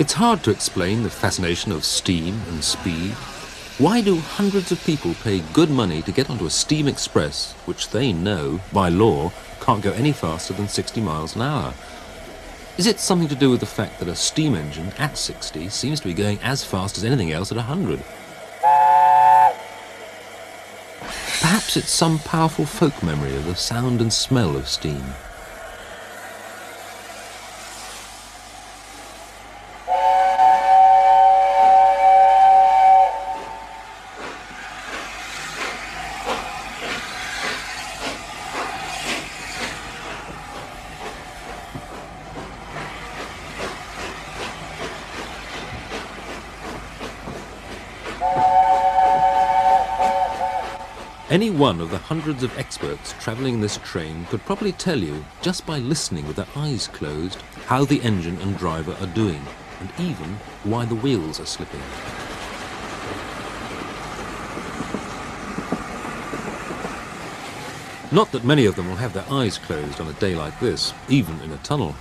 It's hard to explain the fascination of steam and speed. Why do hundreds of people pay good money to get onto a steam express, which they know, by law, can't go any faster than 60 miles an hour? Is it something to do with the fact that a steam engine at 60 seems to be going as fast as anything else at 100? Perhaps it's some powerful folk memory of the sound and smell of steam. Any one of the hundreds of experts travelling this train could probably tell you, just by listening with their eyes closed, how the engine and driver are doing, and even why the wheels are slipping. Not that many of them will have their eyes closed on a day like this, even in a tunnel.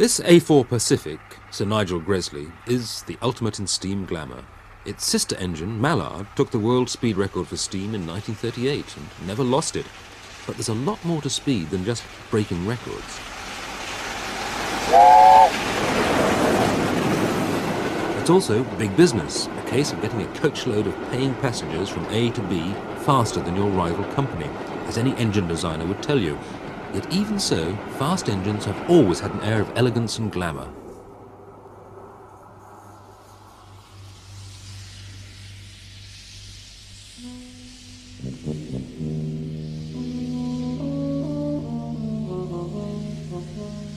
This A4 Pacific, Sir Nigel Gresley, is the ultimate in steam glamour. Its sister engine, Mallard, took the world speed record for steam in 1938 and never lost it. But there's a lot more to speed than just breaking records. It's also big business, a case of getting a coachload of paying passengers from A to B faster than your rival company, as any engine designer would tell you, Yet even so, fast engines have always had an air of elegance and glamour.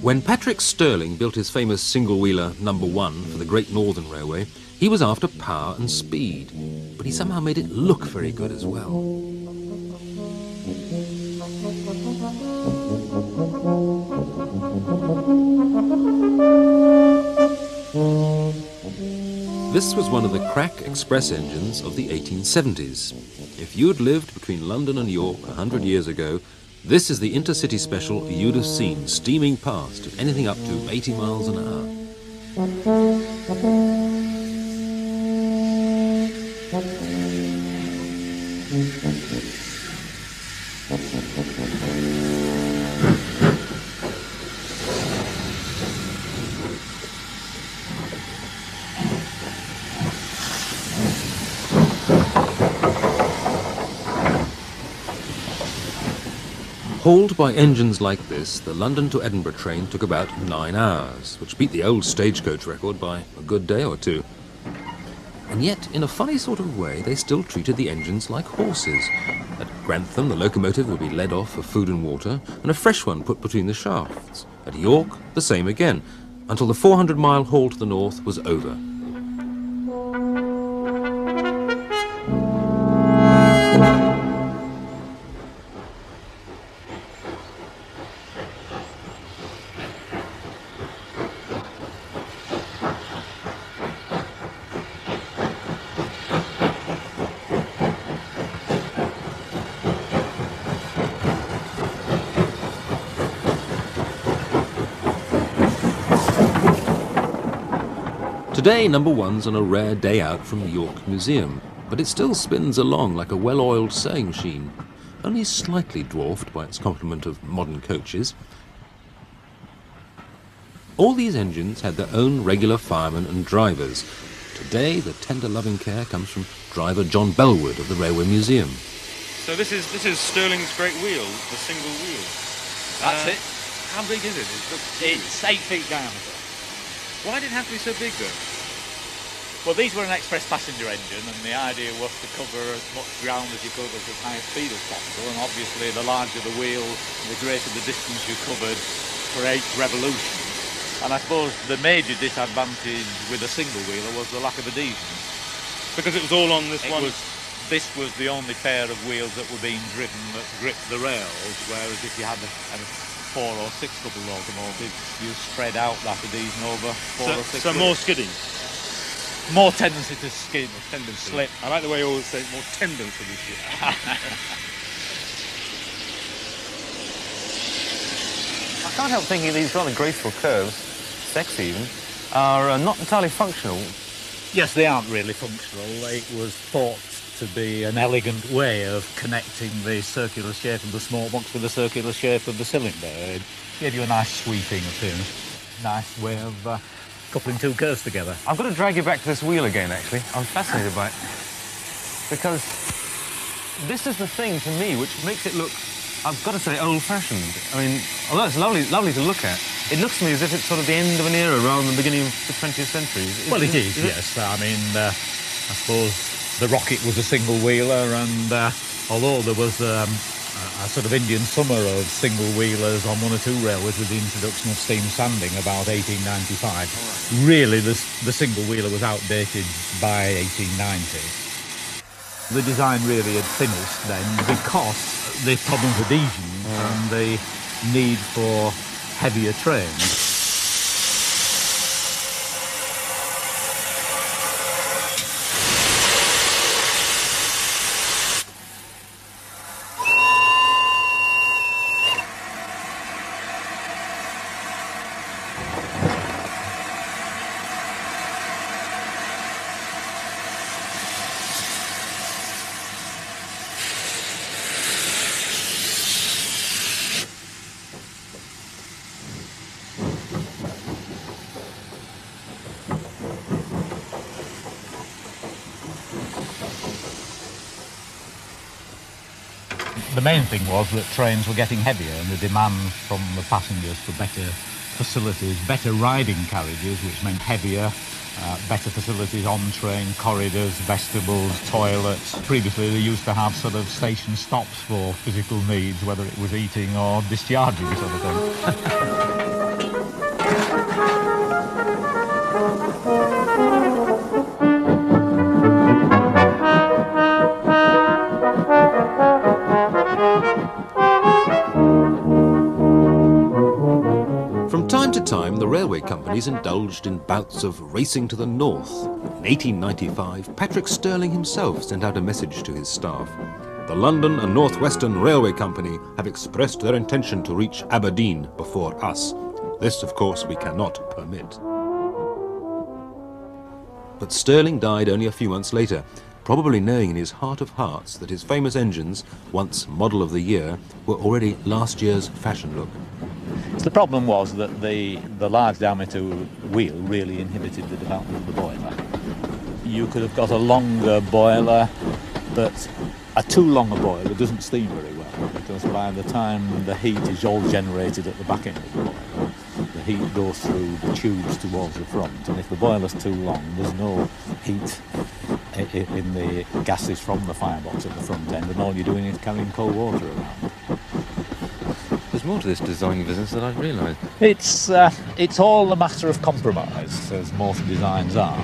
When Patrick Stirling built his famous single-wheeler number one for the Great Northern Railway, he was after power and speed, but he somehow made it look very good as well. This was one of the crack express engines of the 1870s. If you'd lived between London and York a hundred years ago, this is the intercity special you'd have seen steaming past at anything up to 80 miles an hour. Hauled by engines like this, the London to Edinburgh train took about nine hours, which beat the old stagecoach record by a good day or two. And yet, in a funny sort of way, they still treated the engines like horses. At Grantham, the locomotive would be led off for food and water, and a fresh one put between the shafts. At York, the same again, until the 400 mile haul to the north was over. Today, number one's on a rare day out from the York Museum, but it still spins along like a well-oiled sewing machine, only slightly dwarfed by its complement of modern coaches. All these engines had their own regular firemen and drivers. Today, the tender loving care comes from driver John Bellwood of the Railway Museum. So this is this is Stirling's great wheel, the single wheel. That's Uh, it. How big is it? It looks It's eight feet diameter. Why did it have to be so big though? Well, these were an express passenger engine, and the idea was to cover as much ground as you could at as high a speed as possible. And obviously, the larger the wheel, the greater the distance you covered for each revolution. And I suppose the major disadvantage with a single wheeler was the lack of adhesion. Because it was all on this It one. was, this was the only pair of wheels that were being driven that gripped the rails, whereas if you had a, a four or six couple locomotives, you spread out that adhesion over four so, or six. so wheels. more skidding. More tendency to skid, Tendency. slip. I like the way you always say more tendency to year. I can't help thinking these rather graceful curves, sexy even, are uh, not entirely functional. Yes, they aren't really functional. It was thought to be an elegant way of connecting the circular shape of the smoke box with the circular shape of the cylinder. It gave you a nice sweeping appearance. Nice way of uh, coupling two curves together. I've got to drag you back to this wheel again, actually. I'm fascinated by it. Because this is the thing to me which makes it look, I've got to say, old-fashioned. I mean, although it's lovely, lovely to look at, it looks to me as if it's sort of the end of an era rather than the beginning of the 20th century. Is- Well, it is, is yes. I mean, uh, I suppose the Rocket was a single wheeler, and uh, although there was um, a, sort of Indian summer of single wheelers on one or two railways with the introduction of steam sanding about 1895, really the, the single wheeler was outdated by 1890. The design really had finished then because the problem of adhesion mm. and the need for heavier trains. The main thing was that trains were getting heavier and the demand from the passengers for better facilities, better riding carriages, which meant heavier, uh, better facilities on train, corridors, vestibules, toilets. Previously they used to have sort of station stops for physical needs, whether it was eating or discharging sort of thing. railway indulged in bouts of racing to the north. In 1895, Patrick Stirling himself sent out a message to his staff. The London and North Western Railway Company have expressed their intention to reach Aberdeen before us. This, of course, we cannot permit. But Stirling died only a few months later, probably knowing in his heart of hearts that his famous engines, once model of the year, were already last year's fashion look. The problem was that the, the large diameter wheel really inhibited the development of the boiler. You could have got a longer boiler, but a too long a boiler doesn't steam very well because by the time the heat is all generated at the back end of the boiler, the heat goes through the tubes towards the front, and if the boiler's too long, there's no heat in the gases from the firebox at the front end, and all you're doing is carrying cold water around there's more to this design business than I realised. It's uh, it's all a matter of compromise, as most designs are.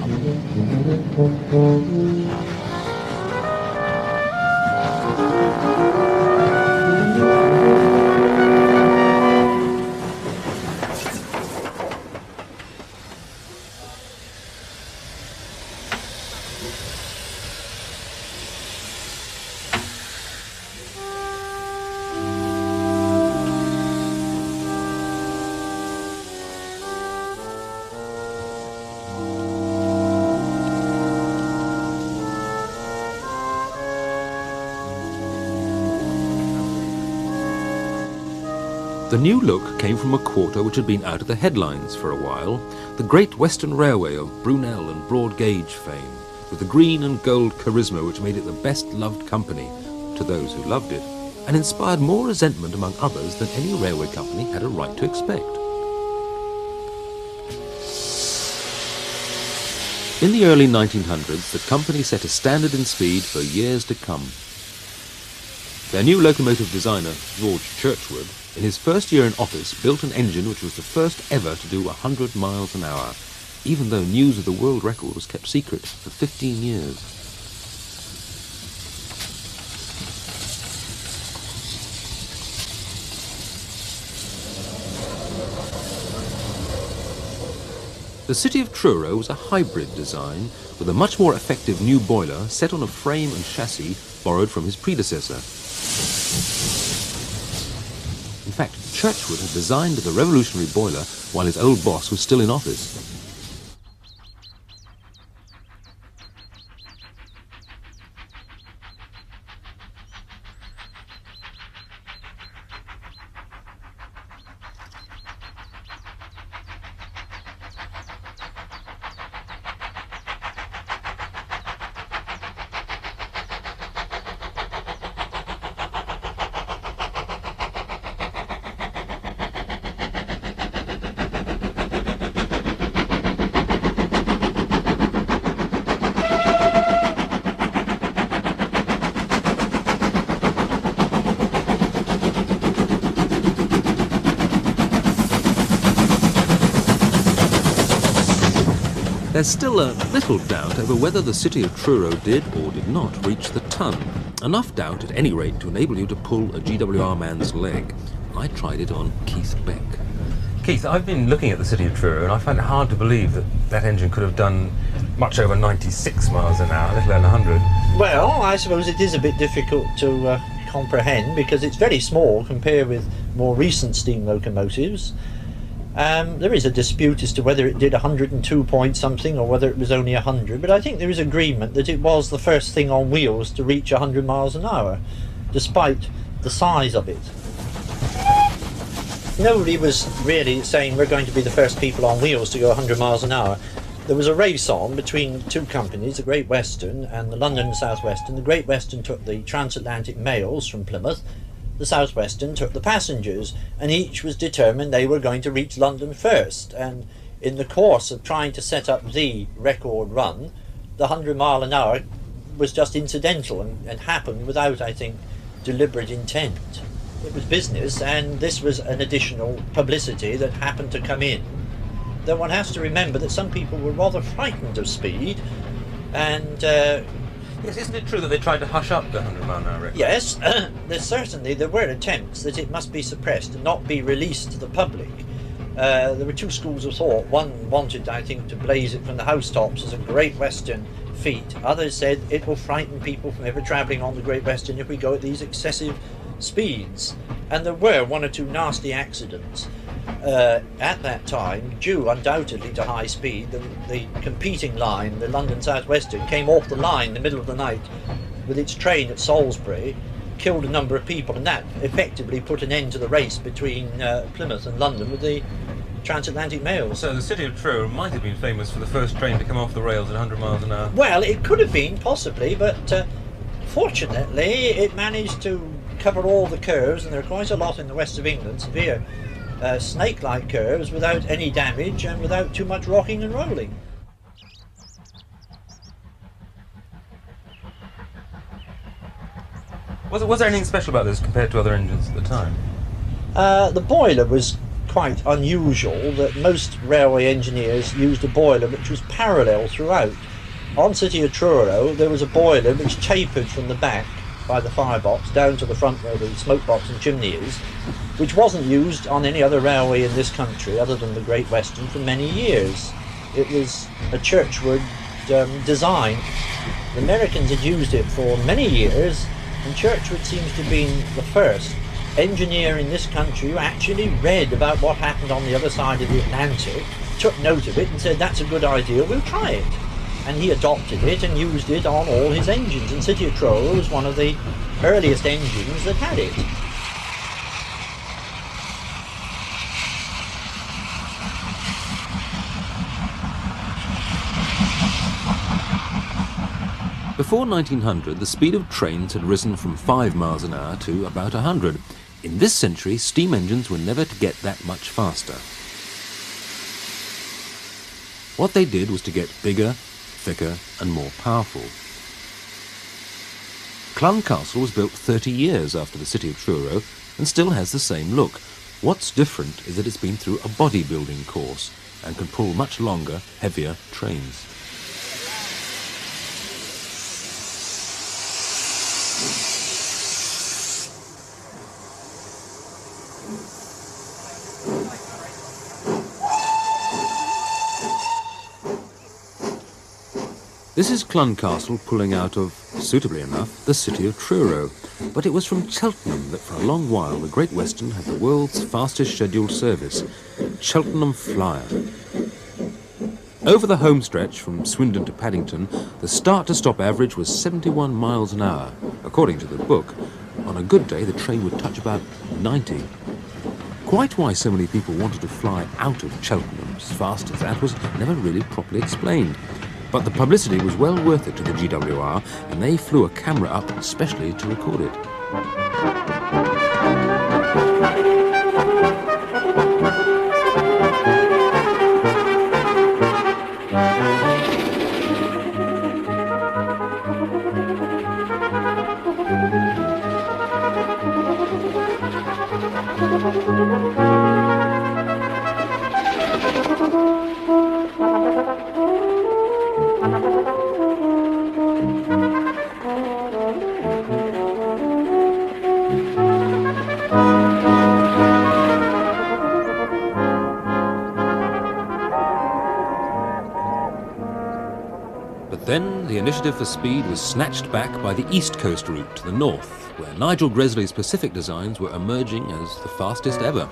The new look came from a quarter which had been out of the headlines for a while, the Great Western Railway of Brunel and broad gauge fame, with the green and gold charisma which made it the best loved company to those who loved it, and inspired more resentment among others than any railway company had a right to expect. In the early 1900s, the company set a standard in speed for years to come. Their new locomotive designer, George Churchward, in his first year in office built an engine which was the first ever to do 100 miles an hour, even though news of the world record was kept secret for 15 years. The city of Truro was a hybrid design with a much more effective new boiler set on a frame and chassis borrowed from his predecessor. Churchward had designed the revolutionary boiler while his old boss was still in office. There's still a little doubt over whether the city of Truro did or did not reach the ton. Enough doubt, at any rate, to enable you to pull a GWR man's leg. I tried it on Keith Beck. Keith, I've been looking at the city of Truro and I find it hard to believe that that engine could have done much over 96 miles an hour, let alone 100. Well, I suppose it is a bit difficult to uh, comprehend because it's very small compared with more recent steam locomotives. Um, there is a dispute as to whether it did 102 point something or whether it was only 100, but I think there is agreement that it was the first thing on wheels to reach 100 miles an hour, despite the size of it. Nobody was really saying we're going to be the first people on wheels to go 100 miles an hour. There was a race on between two companies, the Great Western and the London South Western. The Great Western took the transatlantic mails from Plymouth, the South Western took the passengers, and each was determined they were going to reach London first. And in the course of trying to set up the record run, the 100 mile an hour was just incidental and, and happened without, I think, deliberate intent. It was business, and this was an additional publicity that happened to come in. Though one has to remember that some people were rather frightened of speed, and uh, Yes, isn't it true that they tried to hush up the 100 mile an hour record? Yes, there certainly there were attempts that it must be suppressed and not be released to the public. Uh, there were two schools of thought. One wanted, I think, to blaze it from the housetops as a Great Western feat. Others said it will frighten people from ever travelling on the Great Western if we go at these excessive speeds. And there were one or two nasty accidents uh, at that time, due undoubtedly to high speed. The, the competing line, the London South Western, came off the line in the middle of the night with its train at Salisbury, killed a number of people, and that effectively put an end to the race between uh, Plymouth and London with the transatlantic mail. So the city of Truro might have been famous for the first train to come off the rails at 100 miles an hour. Well, it could have been, possibly, but uh, fortunately it managed to cover all the curves, and there are quite a lot in the west of England, severe uh, snake-like curves without any damage and without too much rocking and rolling. Was, was there anything special about this compared to other engines at the time? Uh, the boiler was quite unusual that most railway engineers used a boiler which was parallel throughout. On City of Truro there was a boiler which tapered from the back by the firebox down to the front where the smoke box and chimney is, which wasn't used on any other railway in this country other than the Great Western for many years. It was a Churchward um, design. The Americans had used it for many years, and Churchward seems to have been the first engineer in this country who actually read about what happened on the other side of the Atlantic, took note of it, and said, That's a good idea, we'll try it and he adopted it and used it on all his engines. And City of Truro was one of the earliest engines that had it. Before 1900, the speed of trains had risen from 5 miles an hour to about 100. In this century, steam engines were never to get that much faster. What they did was to get bigger, thicker, and more powerful. Clun Castle was built 30 years after the city of Truro and still has the same look. What's different is that it's been through a bodybuilding course and can pull much longer, heavier trains. This is Clun Castle pulling out of, suitably enough, the city of Truro. But it was from Cheltenham that for a long while the Great Western had the world's fastest scheduled service, Cheltenham Flyer. Over the home stretch from Swindon to Paddington, the start to stop average was 71 miles an hour. According to the book, on a good day the train would touch about 90. Quite why so many people wanted to fly out of Cheltenham as fast as that was never really properly explained. But the publicity was well worth it to the GWR, and they flew a camera up specially to record it. Initiative for speed was snatched back by the East Coast route to the north, where Nigel Gresley's Pacific designs were emerging as the fastest ever.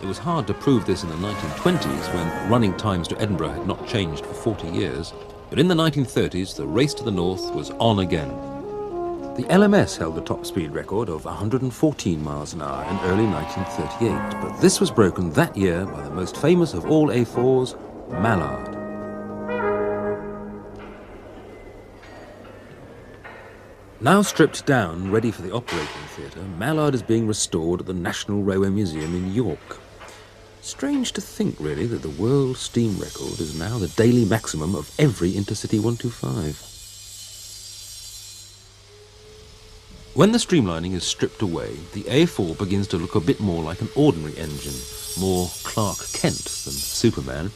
It was hard to prove this in the 1920s when running times to Edinburgh had not changed for 40 years, but in the 1930s the race to the north was on again. The LMS held the top speed record of 114 miles an hour in early 1938, but this was broken that year by the most famous of all A4s, Mallard. Now stripped down, ready for the operating theatre, Mallard is being restored at the National Railway Museum in York. Strange to think, really, that the world steam record is now the daily maximum of every Intercity 125. When the streamlining is stripped away, the A4 begins to look a bit more like an ordinary engine, more Clark Kent than Superman.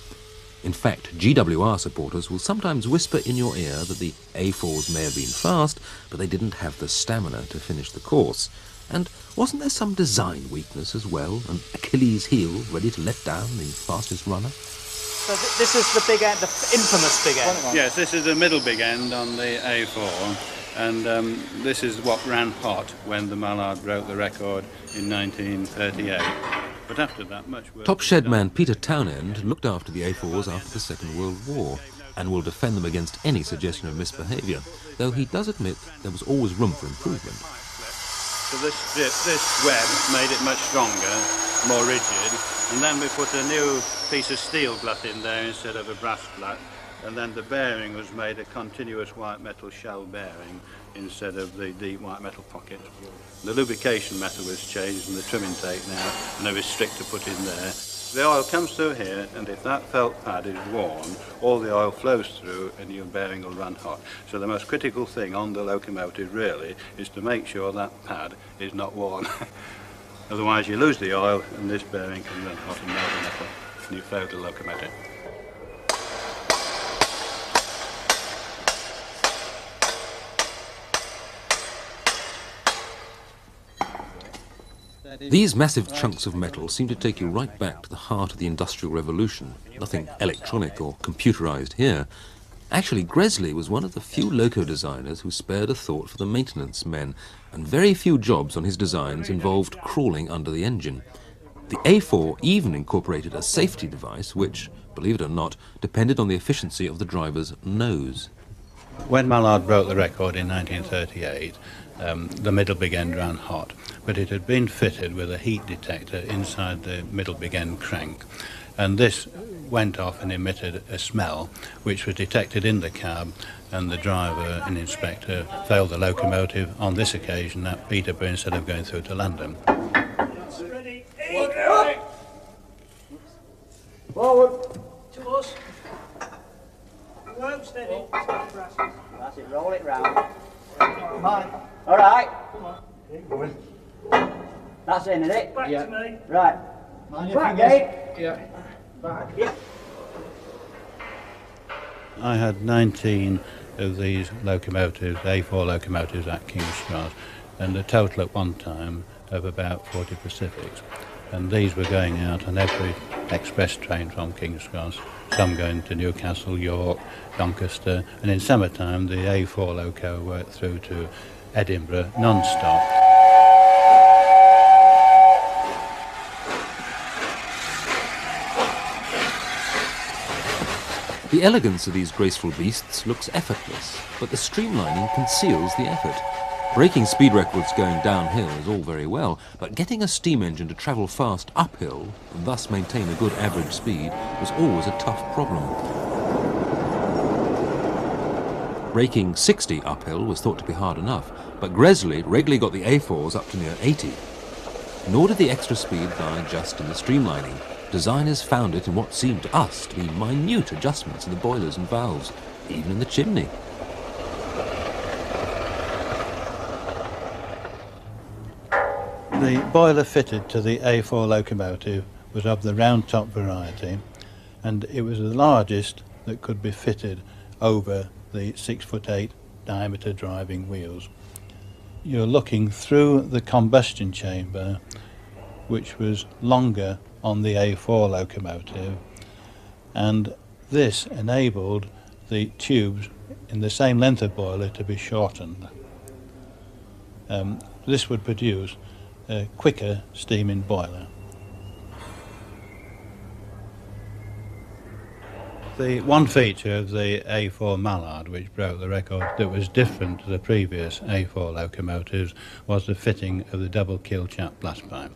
In fact, GWR supporters will sometimes whisper in your ear that the A4s may have been fast, but they didn't have the stamina to finish the course. And wasn't there some design weakness as well, an Achilles heel ready to let down the fastest runner? So th- this is the big end, the infamous big end. Yes, this is the middle big end on the A4, and um, this is what ran hot when the Mallard broke the record in 1938. But after that, much work Top shed man Peter Townend looked after the A4s after the Second World War and will defend them against any suggestion of misbehaviour, though he does admit there was always room for improvement. So this strip, this web made it much stronger, more rigid, and then we put a new piece of steel glut in there instead of a brass glut, and then the bearing was made a continuous white metal shell bearing instead of the deep white metal pocket. The lubrication method was changed and the trim intake now, and a restrictor put in there. The oil comes through here, and if that felt pad is worn, all the oil flows through and your bearing will run hot. So the most critical thing on the locomotive really is to make sure that pad is not worn. Otherwise you lose the oil and this bearing can run hot and melt and you fail the locomotive. These massive chunks of metal seem to take you right back to the heart of the Industrial Revolution. Nothing electronic or computerized here. Actually, Gresley was one of the few loco designers who spared a thought for the maintenance men, and very few jobs on his designs involved crawling under the engine. The A4 even incorporated a safety device which, believe it or not, depended on the efficiency of the driver's nose. When Mallard broke the record in 1938, um, the middle big end ran hot, but it had been fitted with a heat detector inside the middle big end crank. and this went off and emitted a smell which was detected in the cab and the driver and inspector failed the locomotive on this occasion at Peterborough instead of going through to London. Forward. To us. Rope steady. That's it, roll it round. All right. Keep going. That's in, is it? Back to me. Right. Mind your Back fingers. gate. Yeah. Back. Yep. I had 19 of these locomotives, A4 locomotives at King's Cross, and a total at one time of about 40 Pacifics. And these were going out on every express train from King's Cross, some going to Newcastle, York, Doncaster, and in summertime the A4 loco worked through to Edinburgh non-stop. The elegance of these graceful beasts looks effortless, but the streamlining conceals the effort. Breaking speed records going downhill is all very well, but getting a steam engine to travel fast uphill and thus maintain a good average speed was always a tough problem. Breaking 60 uphill was thought to be hard enough, but Gresley regularly got the A4s up to near 80. Nor did the extra speed lie just in the streamlining. Designers found it in what seemed to us to be minute adjustments in the boilers and valves, even in the chimney. The boiler fitted to the A4 locomotive was of the round top variety and it was the largest that could be fitted over the six foot eight diameter driving wheels. You're looking through the combustion chamber which was longer on the A4 locomotive and this enabled the tubes in the same length of boiler to be shortened. Um, this would produce a quicker steaming boiler. The one feature of the A4 Mallard which broke the record that was different to the previous A4 locomotives was the fitting of the double Kylchap blast pipe.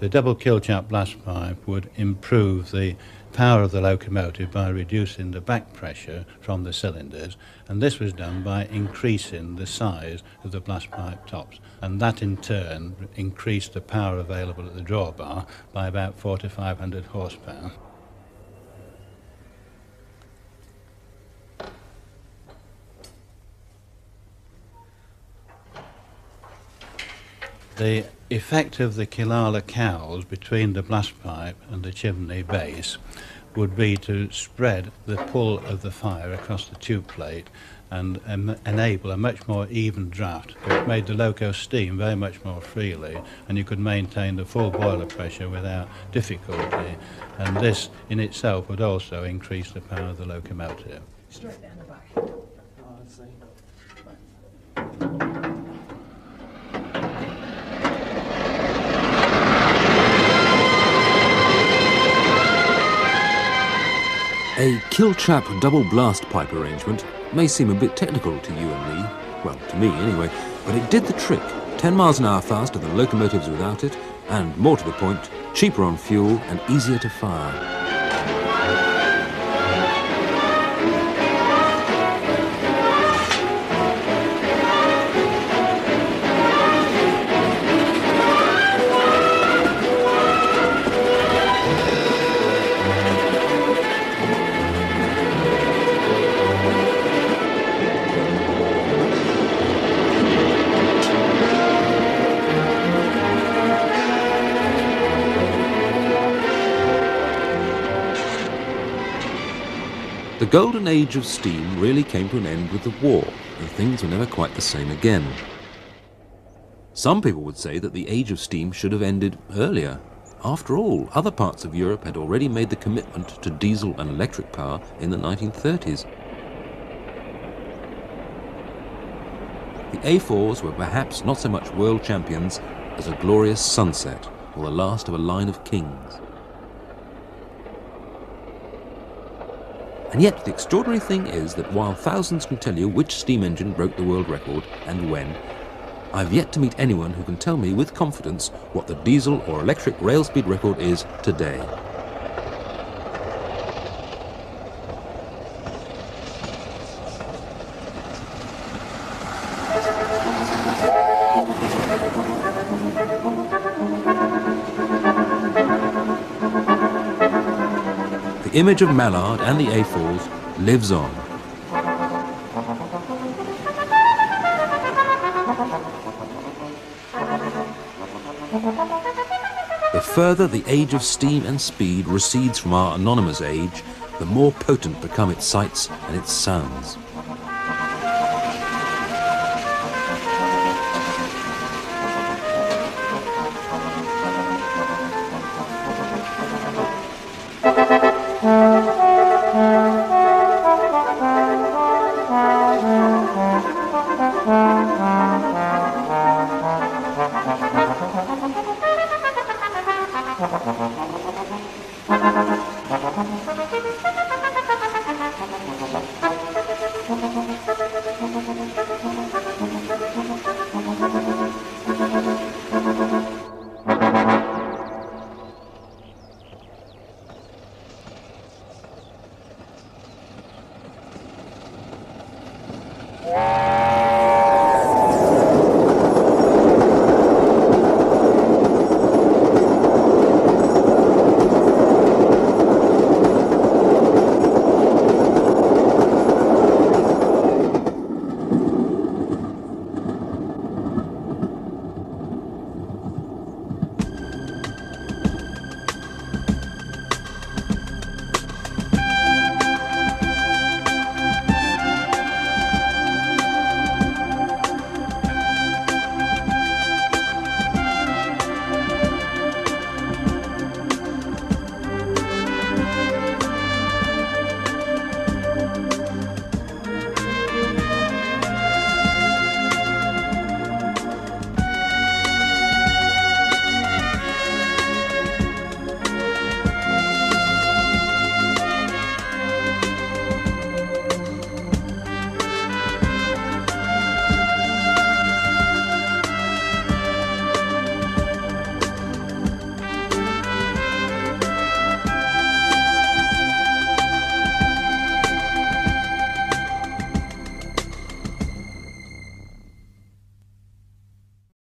The double Kylchap blast pipe would improve the power of the locomotive by reducing the back pressure from the cylinders and this was done by increasing the size of the blast pipe tops and that in turn increased the power available at the drawbar by about 4 to 500 horsepower. The effect of the Kylälä cowls between the blast pipe and the chimney base would be to spread the pull of the fire across the tube plate and enable a much more even draft, which made the loco steam very much more freely, and you could maintain the full boiler pressure without difficulty. And this in itself would also increase the power of the locomotive. A Kylchap double blast pipe arrangement may seem a bit technical to you and me, well, to me anyway, but it did the trick. 10 miles an hour faster than locomotives without it, and more to the point, cheaper on fuel and easier to fire. Golden age of steam really came to an end with the war, and things were never quite the same again. Some people would say that the age of steam should have ended earlier. After all, other parts of Europe had already made the commitment to diesel and electric power in the 1930s. The A4s were perhaps not so much world champions as a glorious sunset or the last of a line of kings. And yet, the extraordinary thing is that while thousands can tell you which steam engine broke the world record and when, I've yet to meet anyone who can tell me with confidence what the diesel or electric rail speed record is today. The image of Mallard and the A4s lives on. The further the age of steam and speed recedes from our anonymous age, the more potent become its sights and its sounds.